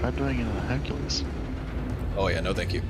Try doing it in Hercules. Oh yeah, no thank you.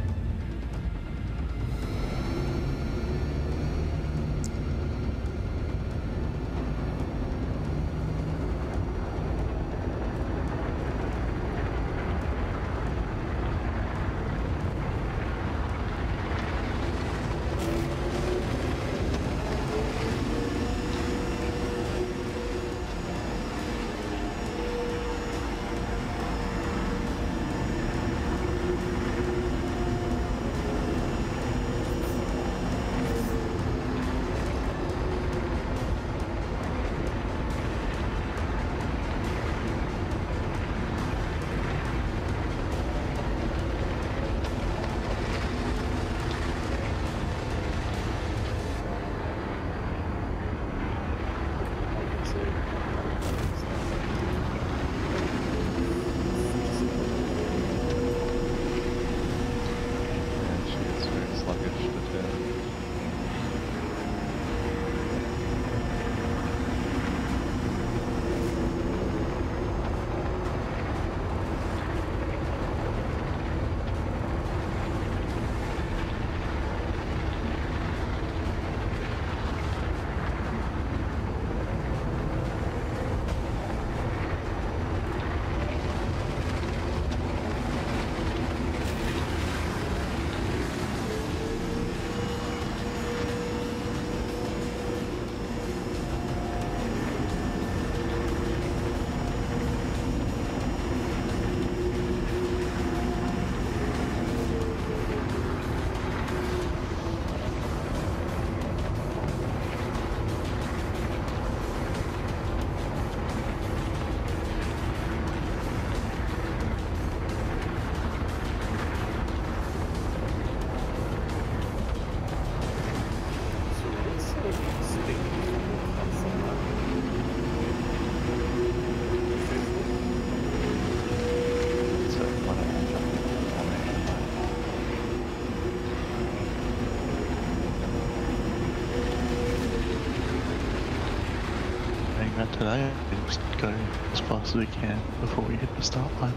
Today, we just go as fast as we can before we hit the start line.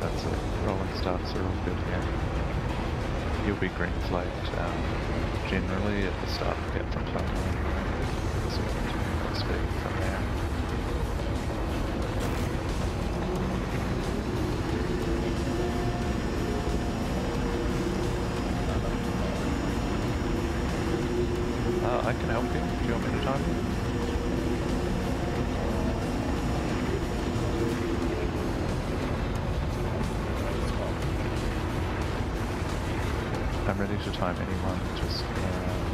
That's it. Rolling starts are all good here. You'll be green flagged um, generally at the start of upfront tunnel anyway. So we speed from there. Uh, I can help you. Do you want me to time you? Ready to time anyone. Just uh,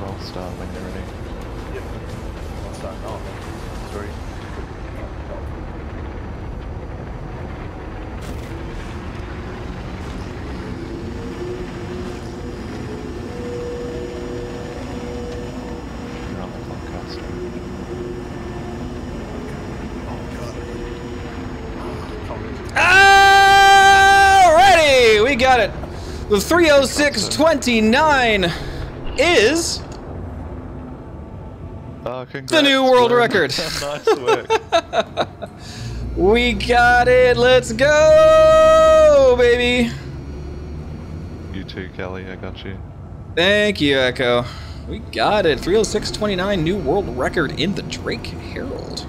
roll start when you're ready. Yep. I'll start now. Three. You're on the podcast. Alrighty, we got it. The 306.29 is Oh, the new world record. nice work. We got it. Let's go, baby. you too, Kelly. I got you. Thank you, Echo. We got it. 306.29 new world record in the Drake Herald.